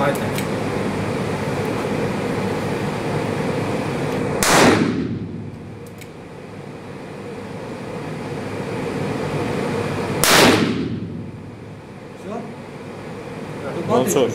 Aynen. Все? Ну, що ж.